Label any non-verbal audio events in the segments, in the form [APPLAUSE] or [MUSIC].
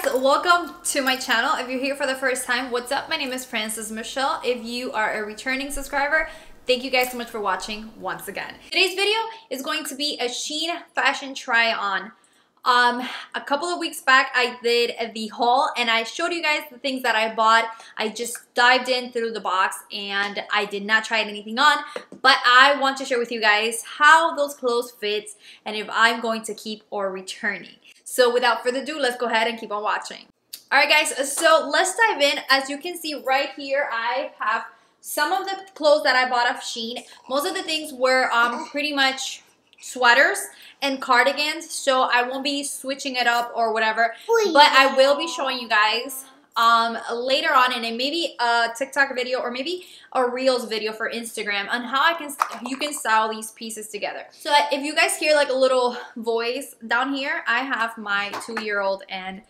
guys, welcome to my channel. If you're here for the first time, what's up? My name is Francess Michelle. If you are a returning subscriber, thank you guys so much for watching once again. Today's video is going to be a Shein fashion try on. Um, a couple of weeks back, I did the haul and I showed you guys the things that I bought. I just dived in through the box and I did not try anything on, but I want to share with you guys how those clothes fit and if I'm going to keep or returning. So without further ado, let's go ahead and keep on watching. Alright guys, so let's dive in. As you can see right here, I have some of the clothes that I bought off Shein. Most of the things were um, pretty much sweaters and cardigans, so I won't be switching it up or whatever. But I will be showing you guys um, later on in a maybe a TikTok video or maybe a Reels video for Instagram on how I can you can style these pieces together. So if you guys hear like a little voice down here, I have my two-year-old and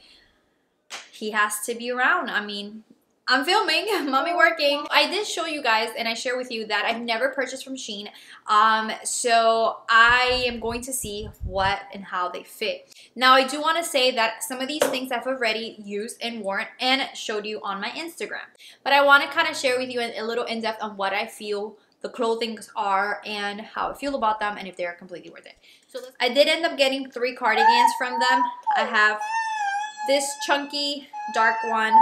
he has to be around. I mean, I'm filming, [LAUGHS] mommy working. I did show you guys and I share with you that I've never purchased from Shein. Um, so I am going to see what and how they fit. Now I do want to say that some of these things I've already used and worn and showed you on my Instagram. But I want to kind of share with you a, little in-depth on what I feel the clothing are and how I feel about them and if they're completely worth it. So I did end up getting three cardigans from them. I have this chunky dark one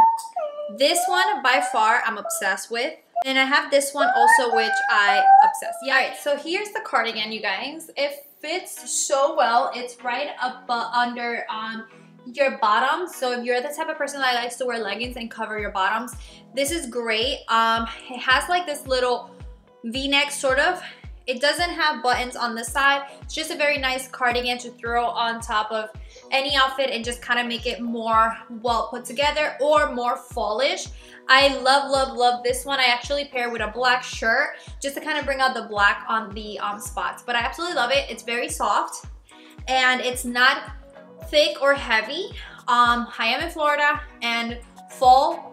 this one, by far, I'm obsessed with. And I have this one also, which I obsess. Yeah, all right, so here's the cardigan, you guys. It fits so well. It's right up uh, under um, your bottom. So if you're the type of person that likes to wear leggings and cover your bottoms, this is great. Um, it has like this little v-neck sort of it doesn't have buttons on the side. It's just a very nice cardigan to throw on top of any outfit and just kind of make it more well put together or more fallish. I love, love, love this one. I actually pair with a black shirt just to kind of bring out the black on the um, spots. But I absolutely love it. It's very soft and it's not thick or heavy. Um, I am in Florida and fall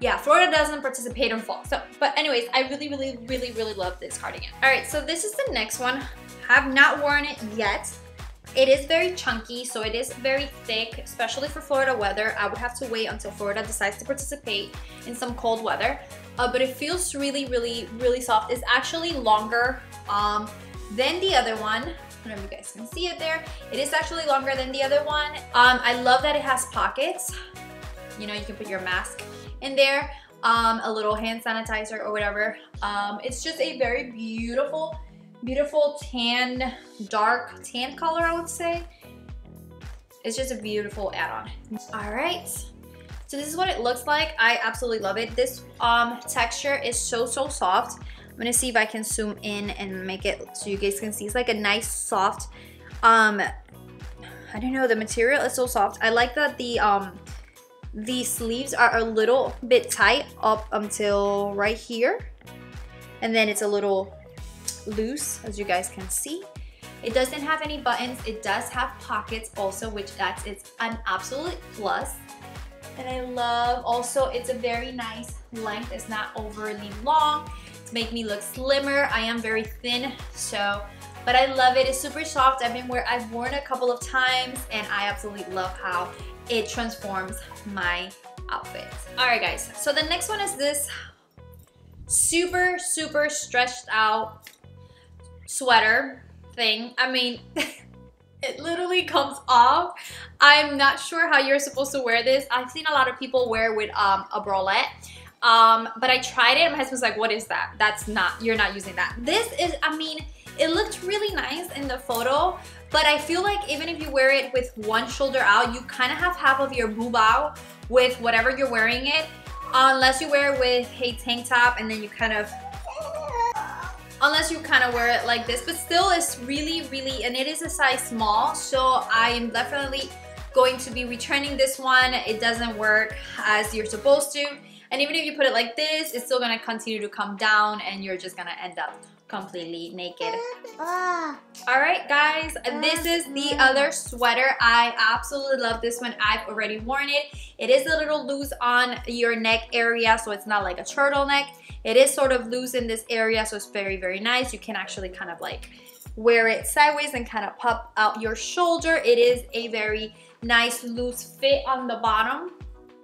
yeah, Florida doesn't participate in fall. So, but anyways, I really, really, really, really love this cardigan. All right, so this is the next one. Have not worn it yet. It is very chunky, so it is very thick, especially for Florida weather. I would have to wait until Florida decides to participate in some cold weather. Uh, but it feels really, really, really soft. It's actually longer um, than the other one. I don't know if you guys can see it there. It is actually longer than the other one. Um, I love that it has pockets. You know, you can put your mask in there, um, a little hand sanitizer or whatever. Um, it's just a very beautiful, beautiful tan, dark tan color, I would say. It's just a beautiful add-on. All right. So this is what it looks like. I absolutely love it. This um, texture is so, so soft. I'm gonna see if I can zoom in and make it so you guys can see. It's like a nice soft, um, I don't know, the material is so soft. I like that the um, the sleeves are a little bit tight up until right here. And then it's a little loose, as you guys can see. It doesn't have any buttons. It does have pockets also, which that's it's an absolute plus. And I love also it's a very nice length. It's not overly long to make me look slimmer. I am very thin, so but I love it. It's super soft. I've been wear I've worn a couple of times and I absolutely love how it transforms my outfit. All right, guys. So the next one is this super, super stretched out sweater thing. I mean, [LAUGHS] it literally comes off. I'm not sure how you're supposed to wear this. I've seen a lot of people wear with um, a bralette. Um, but I tried it. My husband's like, what is that? That's not, you're not using that. This is, I mean, it looked really nice in the photo, but I feel like even if you wear it with one shoulder out, you kind of have half of your boob out with whatever you're wearing it. Unless you wear it with a tank top and then you kind of unless you kind of wear it like this but still it's really really and it is a size small so I am definitely going to be returning this one. It doesn't work as you're supposed to and even if you put it like this it's still gonna continue to come down and you're just gonna end up completely naked. Ah. All right, guys, this is the other sweater. I absolutely love this one. I've already worn it. It is a little loose on your neck area, so it's not like a turtleneck. It is sort of loose in this area, so it's very, very nice. You can actually kind of like wear it sideways and kind of pop out your shoulder. It is a very nice loose fit on the bottom,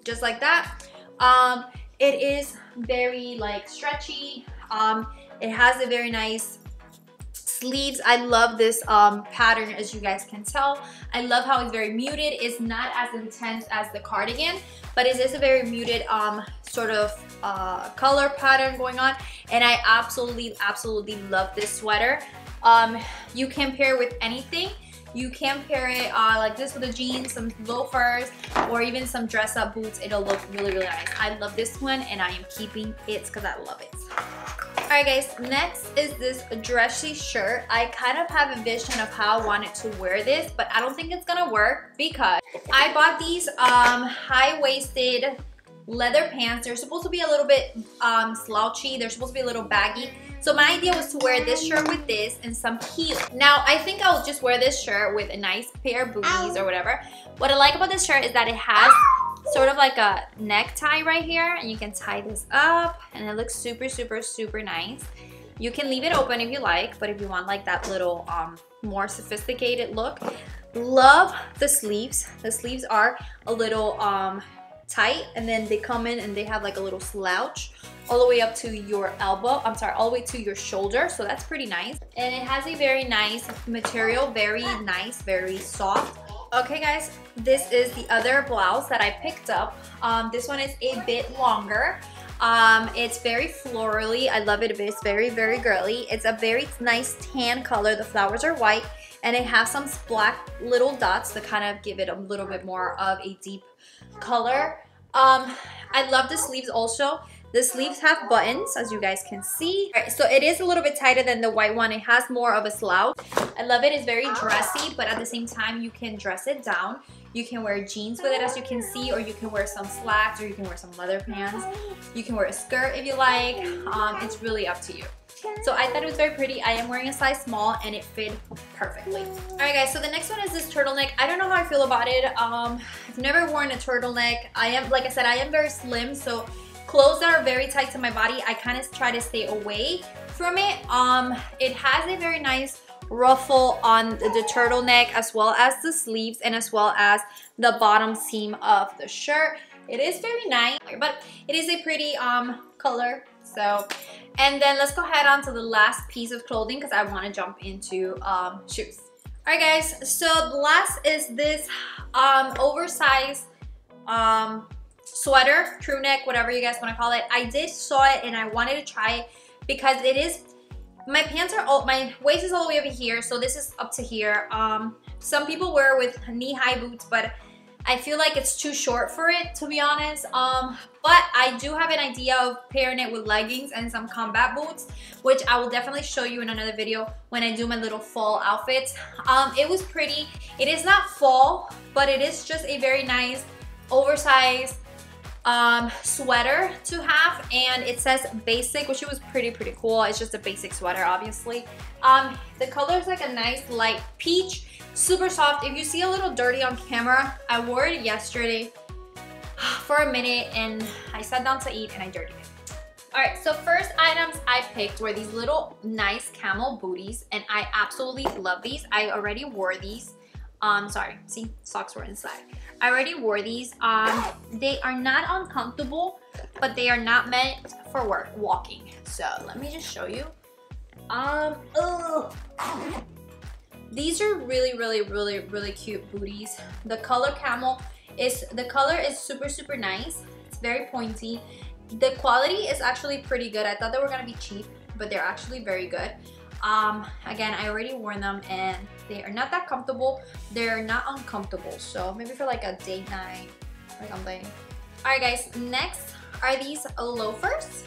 just like that. Um, it is very like stretchy. Um, it has a very nice sleeves. I love this um, pattern as you guys can tell. I love how it's very muted. It's not as intense as the cardigan, but it is a very muted um, sort of uh, color pattern going on. And I absolutely, absolutely love this sweater. Um, you can pair with anything. You can pair it uh, like this with a jeans, some loafers, or even some dress up boots. It'll look really, really nice. I love this one and I am keeping it because I love it. Alright guys, next is this dressy shirt. I kind of have a vision of how I wanted to wear this, but I don't think it's gonna work because I bought these um, high-waisted leather pants. They're supposed to be a little bit um, slouchy. They're supposed to be a little baggy. So my idea was to wear this shirt with this and some heels. Now, I think I'll just wear this shirt with a nice pair of booties or whatever. What I like about this shirt is that it has sort of like a necktie right here and you can tie this up and it looks super super super nice you can leave it open if you like but if you want like that little um more sophisticated look love the sleeves the sleeves are a little um tight and then they come in and they have like a little slouch all the way up to your elbow i'm sorry all the way to your shoulder so that's pretty nice and it has a very nice material very nice very soft Okay guys, this is the other blouse that I picked up. Um, this one is a bit longer. Um, it's very florally. I love it. It's very, very girly. It's a very nice tan color. The flowers are white and it has some black little dots to kind of give it a little bit more of a deep color. Um, I love the sleeves also. The sleeves have buttons, as you guys can see. so it is a little bit tighter than the white one. It has more of a slouch. I love it. It's very dressy, but at the same time, you can dress it down. You can wear jeans with it, as you can see, or you can wear some slacks, or you can wear some leather pants. You can wear a skirt if you like. Um, it's really up to you. So I thought it was very pretty. I am wearing a size small and it fit perfectly. Alright guys, so the next one is this turtleneck. I don't know how I feel about it. Um, I've never worn a turtleneck. I am, like I said, I am very slim, so Clothes that are very tight to my body, I kind of try to stay away from it. Um, It has a very nice ruffle on the turtleneck as well as the sleeves and as well as the bottom seam of the shirt. It is very nice, but it is a pretty um, color. So, and then let's go ahead on to the last piece of clothing because I want to jump into um, shoes. Alright guys, so the last is this um, oversized um, sweater, crew neck, whatever you guys want to call it. I did saw it and I wanted to try it because it is, my pants are, all, my waist is all the way over here, so this is up to here. Um, some people wear with knee-high boots, but I feel like it's too short for it, to be honest. Um, but I do have an idea of pairing it with leggings and some combat boots, which I will definitely show you in another video when I do my little fall outfits. Um, it was pretty. It is not fall, but it is just a very nice oversized um, sweater to have and it says basic which it was pretty pretty cool it's just a basic sweater obviously um, the color is like a nice light peach super soft if you see a little dirty on camera I wore it yesterday [SIGHS] for a minute and I sat down to eat and I dirtied it Alright, so first items I picked were these little nice camel booties and I absolutely love these. I already wore these. Um, sorry, see, socks were inside. I already wore these. Um, they are not uncomfortable, but they are not meant for work walking. So let me just show you. Um, ugh. These are really, really, really, really cute booties. The color camel is, the color is super, super nice. It's very pointy. The quality is actually pretty good. I thought they were gonna be cheap, but they're actually very good. Um, again, I already worn them and they are not that comfortable. They're not uncomfortable. So maybe for like a date night or something. All right, guys, next are these loafers.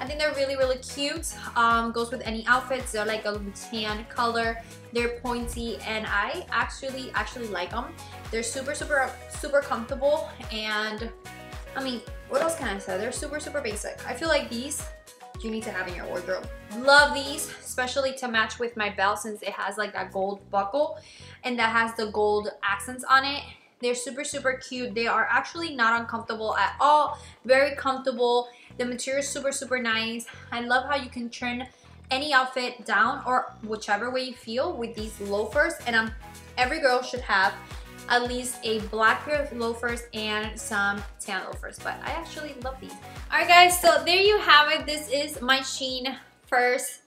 I think they're really, really cute. Um, goes with any outfits. They're like a tan color. They're pointy and I actually, actually like them. They're super, super, super comfortable and I mean, what else can I say? They're super, super basic. I feel like these you need to have in your wardrobe. Love these, especially to match with my belt since it has like that gold buckle and that has the gold accents on it. They're super, super cute. They are actually not uncomfortable at all. Very comfortable. The material is super, super nice. I love how you can turn any outfit down or whichever way you feel with these loafers. And um, every girl should have at least a black pair of loafers and some tan loafers. But I actually love these. Alright guys, so there you have it. This is my Shein first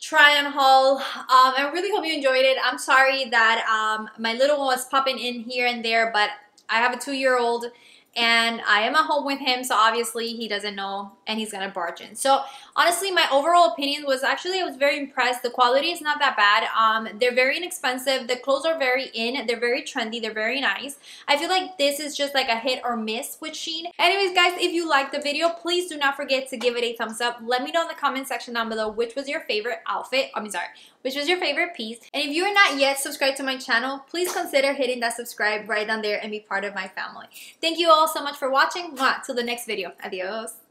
try on haul. Um, I really hope you enjoyed it. I'm sorry that um, my little one was popping in here and there, but I have a two-year-old and I am at home with him, so obviously he doesn't know and he's gonna barge in. So honestly, my overall opinion was actually I was very impressed. The quality is not that bad. Um, they're very inexpensive. The clothes are very in. They're very trendy. They're very nice. I feel like this is just like a hit or miss with Shein. Anyways, guys, if you liked the video, please do not forget to give it a thumbs up. Let me know in the comment section down below which was your favorite outfit. I mean, sorry, which was your favorite piece. And if you are not yet subscribed to my channel, please consider hitting that subscribe right down there and be part of my family. Thank you all so much for watching. Mwah, till the next video. Adios.